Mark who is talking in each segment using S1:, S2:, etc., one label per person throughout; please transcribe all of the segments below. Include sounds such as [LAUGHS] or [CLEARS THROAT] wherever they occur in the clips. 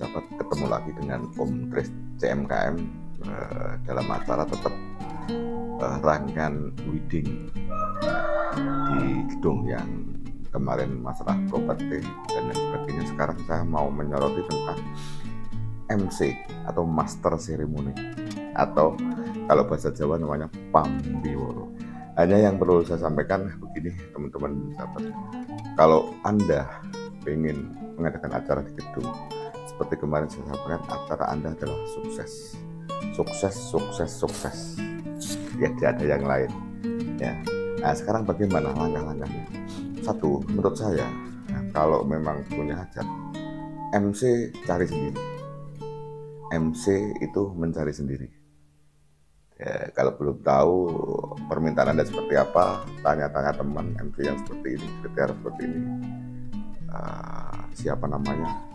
S1: Sahabat ketemu lagi dengan Om Tris CMKM uh, dalam acara tetap uh, rangkaian wedding di gedung yang kemarin masalah properti dan lain sebagainya. Sekarang saya mau menyoroti tentang MC atau Master Ceremony atau kalau bahasa Jawa namanya Pambiworo. Hanya yang perlu saya sampaikan begini teman-teman sahabat. Kalau anda ingin mengadakan acara di gedung seperti kemarin saya sampaikan acara anda adalah sukses. Sukses sukses sukses. Ya tidak ada yang lain. Ya. Nah sekarang bagaimana langkah-langkahnya? Satu menurut saya kalau memang punya hajat MC cari sendiri. MC itu mencari sendiri. Ya, kalau belum tahu permintaan anda seperti apa tanya-tanya teman MC yang seperti ini kriteria seperti ini. Uh, siapa namanya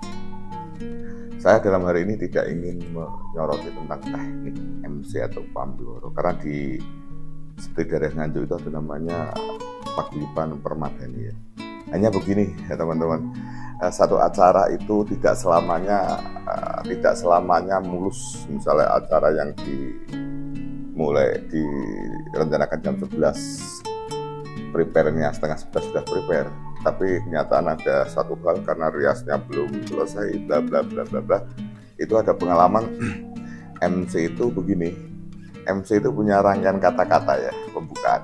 S1: saya dalam hari ini tidak ingin menyoroti tentang teknik MC atau pambiworo karena di seperti Nganjuk itu ada namanya paguyuban permadani ya. Hanya begini ya teman-teman, eh, satu acara itu tidak selamanya uh, tidak selamanya mulus. Misalnya acara yang dimulai direncanakan jam 11 prepare-nya setengah 11 sudah prepare tapi kenyataan ada satu hal karena riasnya belum selesai bla bla bla bla bla itu ada pengalaman. [CLEARS THROAT] MC itu begini MC itu punya rangkaian kata-kata ya pembukaan.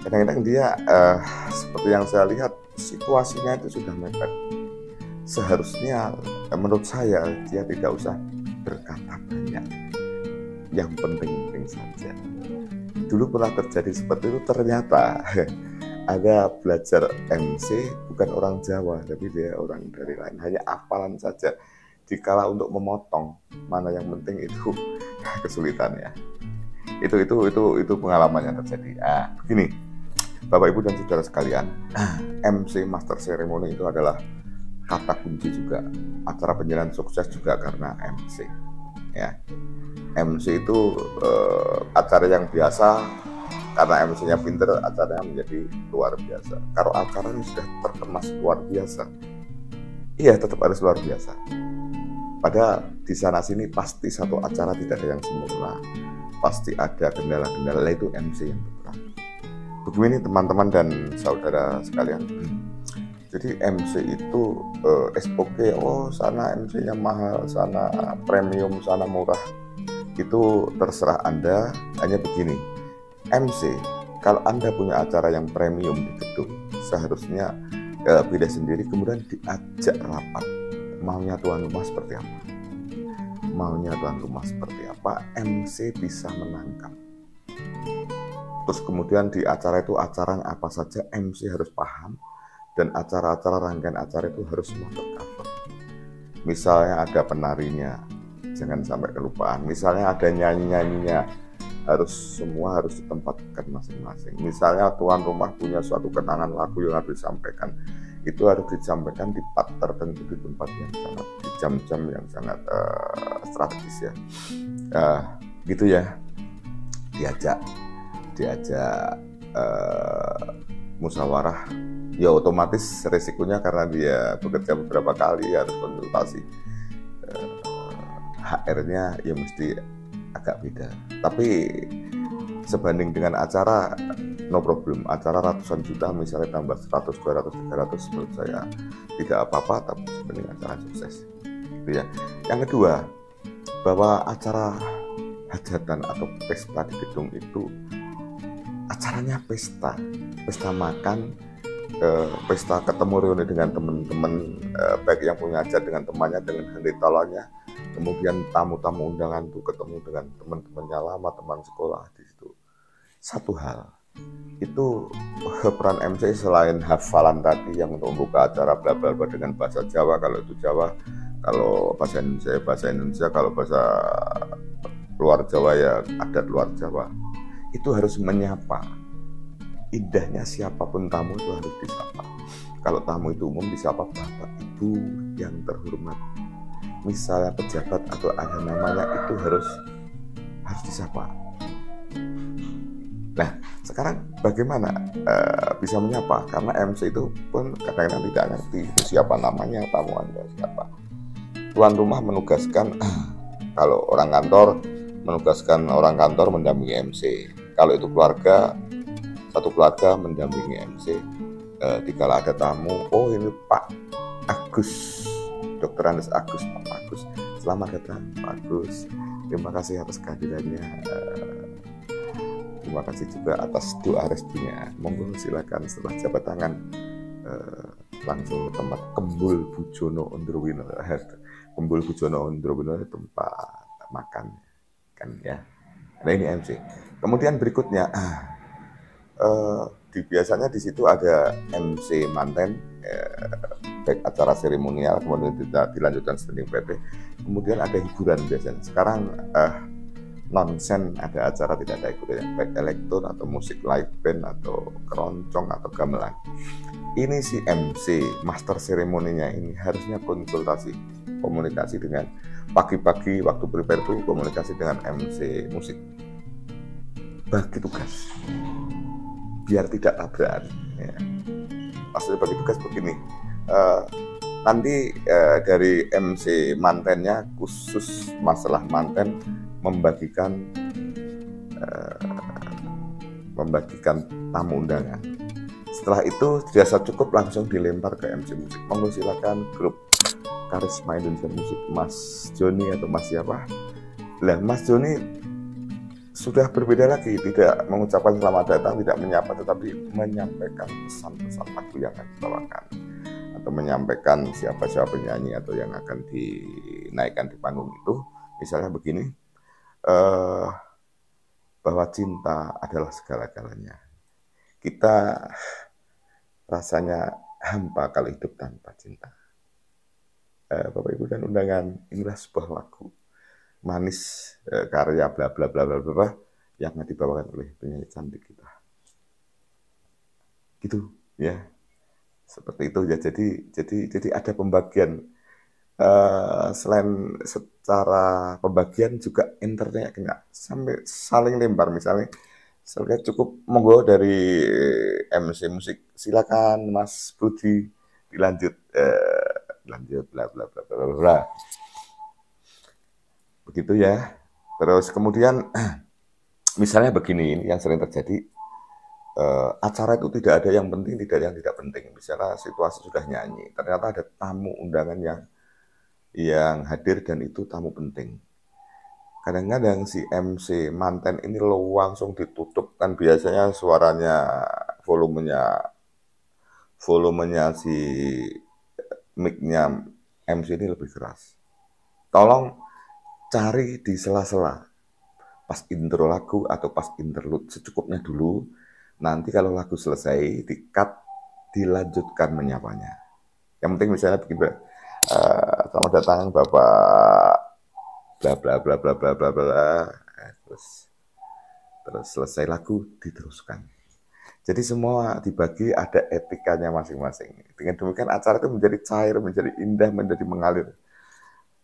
S1: Kadang-kadang dia uh, seperti yang saya lihat situasinya itu sudah mepet. Seharusnya eh, menurut saya dia tidak usah berkata banyak. Yang penting-penting saja. Dulu pernah terjadi seperti itu ternyata [LAUGHS] ada belajar MC bukan orang Jawa tapi dia orang dari lain. Hanya hafalan saja. Dikala untuk memotong mana yang penting itu [LAUGHS] kesulitannya. Itu itu itu itu pengalaman yang terjadi. Ah begini. Bapak Ibu dan saudara sekalian [CLEARS THROAT] MC Master Ceremony itu adalah kata kunci juga. Acara penjalanan sukses juga karena MC ya. MC itu eh, acara yang biasa karena MC-nya pinter acaranya menjadi luar biasa. Kalau acaranya sudah terkemas luar biasa. Iya tetap harus luar biasa. Pada di sana sini pasti satu acara tidak ada yang sempurna. Pasti ada kendala-kendala. Itu MC yang berperan begini teman-teman dan saudara sekalian. Jadi MC itu eh, SOP oh sana MC-nya mahal sana premium sana murah. Itu terserah anda. Hanya begini MC kalau anda punya acara yang premium di gedung seharusnya ya, beda sendiri kemudian diajak rapat. Maunya tuan rumah seperti apa? Maunya tuan rumah seperti apa MC bisa menangkap. Terus kemudian di acara itu acara apa saja MC harus paham dan acara-acara rangkaian acara itu harus semua tercover misalnya ada penarinya jangan sampai kelupaan. Misalnya ada nyanyi-nyanyinya harus semua harus ditempatkan masing-masing. Misalnya tuan rumah punya suatu kenangan lagu yang harus disampaikan, itu harus disampaikan di part tertentu di tempat yang sangat di jam-jam yang sangat uh, strategis ya. Uh, gitu ya. Diajak diajak uh, musyawarah ya otomatis resikonya karena dia bekerja beberapa kali harus konsultasi HR-nya ya mesti agak beda. Tapi sebanding dengan acara no problem. Acara ratusan juta misalnya tambah 100, 200, 300 menurut saya tidak apa-apa tapi sebanding acara sukses. Gitu ya. Yang kedua, bahwa acara hajatan atau pesta di gedung itu acaranya pesta, pesta makan, eh, pesta ketemu reuni dengan teman-teman eh, baik yang punya hajat dengan temannya dengan hendak tolongnya kemudian tamu-tamu undangan tuh ketemu dengan teman-temannya lama teman sekolah di situ. Satu hal itu peran MC selain hafalan tadi yang untuk membuka acara bla bla bla dengan bahasa Jawa kalau itu Jawa kalau bahasa Indonesia bahasa Indonesia kalau bahasa luar Jawa ya adat luar Jawa. Itu harus menyapa. Indahnya siapa pun tamu itu harus disapa. Kalau tamu itu umum disapa bapak ibu yang terhormat misalnya pejabat atau ada namanya itu harus harus disapa Nah, sekarang bagaimana uh, bisa menyapa? Karena MC itu pun kadang-kadang tidak ngerti itu siapa namanya, tamu Anda siapa. Tuan rumah menugaskan, [CLEARS THROAT] kalau orang kantor, menugaskan orang kantor mendampingi MC. Kalau itu keluarga, satu keluarga mendampingi MC. Uh, dikala ada tamu, oh ini Pak Agus, Dokter Andes Agus, Pak Agus. Selamat datang, Pak Agus. Terima kasih atas kehadirannya. Uh, Terima kasih juga atas doa restunya. Monggo silakan setelah jabat tangan uh, langsung ke tempat Kembul Bujono Ondrowino. Kembul Bujono Ondrowino tempat makan kan ya. Nah ini MC. Kemudian berikutnya uh, di, biasanya di situ ada MC manten uh, baik acara seremonial kemudian tidak dilanjutkan standing PT kemudian ada hiburan biasanya. Sekarang uh, nonsen ada acara tidak ada ya baik elektron atau musik live band atau keroncong atau gamelan. Ini si MC master seremoninya ini harusnya konsultasi komunikasi dengan pagi-pagi waktu prepare itu komunikasi dengan MC musik. Bagi tugas biar tidak tabrakan ya. maksudnya bagi tugas begini uh, nanti uh, dari MC mantennya khusus masalah manten membagikan uh, membagikan tamu undangan. Setelah itu dirasa cukup langsung dilempar ke MC Musik. Monggo silakan grup Karisma Indonesia Musik Mas Joni atau Mas siapa? Lah Mas Joni sudah berbeda lagi, tidak mengucapkan selamat datang, tidak menyapa, tetapi menyampaikan pesan-pesan lagu yang akan dibawakan atau menyampaikan siapa-siapa penyanyi atau yang akan dinaikkan di panggung itu. Misalnya begini, uh, bahwa cinta adalah segala-galanya. Kita rasanya hampa kalau hidup tanpa cinta. Uh, Bapak Ibu dan undangan, inilah sebuah lagu manis uh, karya bla bla bla bla bla yang dibawakan oleh penyanyi cantik kita. Gitu ya. Seperti itu ya. Jadi jadi jadi ada pembagian uh, selain secara pembagian juga internetnya kena sampai saling lempar misalnya saya cukup monggo dari MC musik silakan Mas Budi dilanjut uh, lanjut bla bla bla bla bla begitu ya terus kemudian [CLEARS THROAT] misalnya begini ini yang sering terjadi uh, acara itu tidak ada yang penting tidak ada yang tidak penting misalnya situasi sudah nyanyi ternyata ada tamu undangan yang yang hadir dan itu tamu penting. Kadang-kadang si MC manten ini lo langsung ditutup kan biasanya suaranya volumenya volumenya si mic-nya MC ini lebih keras. Tolong cari di sela-sela pas intro lagu atau pas interlude secukupnya dulu. Nanti kalau lagu selesai di-cut dilanjutkan menyapanya. Yang penting misalnya begini, uh, selamat datang Bapak bla bla bla bla bla bla bla eh, terus terus selesai lagu diteruskan. Jadi semua dibagi ada etikanya masing-masing. Dengan demikian acara itu menjadi cair, menjadi indah, menjadi mengalir.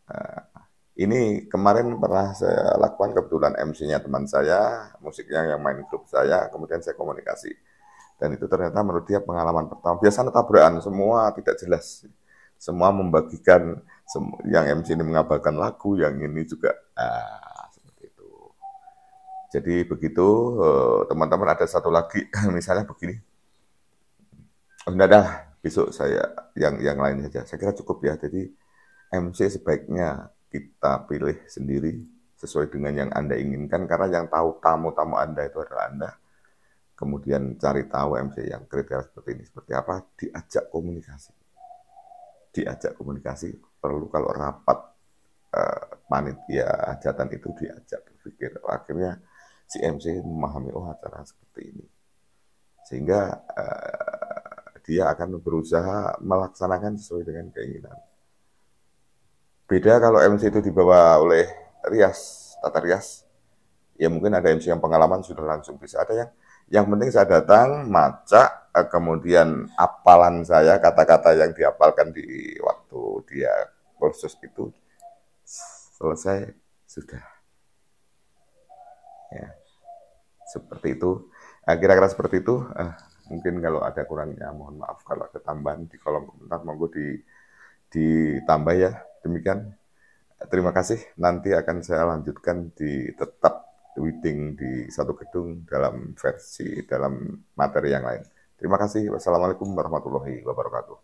S1: Uh, ini kemarin pernah saya lakukan kebetulan MC-nya teman saya, musiknya yang main grup saya, kemudian saya komunikasi. Dan itu ternyata menurut dia pengalaman pertama. Biasanya tabrakan, semua tidak jelas semua membagikan yang MC ini mengabarkan lagu, yang ini juga ah, seperti itu. Jadi begitu eh, teman-teman ada satu lagi [LAUGHS] misalnya begini. Oh, enggak besok saya yang yang lain saja. Saya kira cukup ya. Jadi MC sebaiknya kita pilih sendiri sesuai dengan yang Anda inginkan. Karena yang tahu tamu-tamu Anda itu adalah Anda. Kemudian cari tahu MC yang kriteria seperti ini seperti apa, diajak komunikasi. Diajak komunikasi perlu kalau rapat uh, panitia hajatan itu diajak berpikir. Akhirnya si MC memahami oh acara seperti ini. Sehingga uh, dia akan berusaha melaksanakan sesuai dengan keinginan beda kalau MC itu dibawa oleh rias tata rias. Ya mungkin ada MC yang pengalaman sudah langsung bisa. Ada yang yang penting saya datang maca Eh, kemudian apalan saya kata-kata yang diapalkan di waktu dia kursus itu selesai sudah. Ya seperti itu. Eh, kira-kira seperti itu. Eh, mungkin kalau ada kurangnya mohon maaf. Kalau ada tambahan di kolom komentar monggo di ditambah ya. Demikian. Terima kasih. Nanti akan saya lanjutkan di tetap reading di satu gedung dalam versi dalam materi yang lain. Terima kasih. Wassalamualaikum warahmatullahi wabarakatuh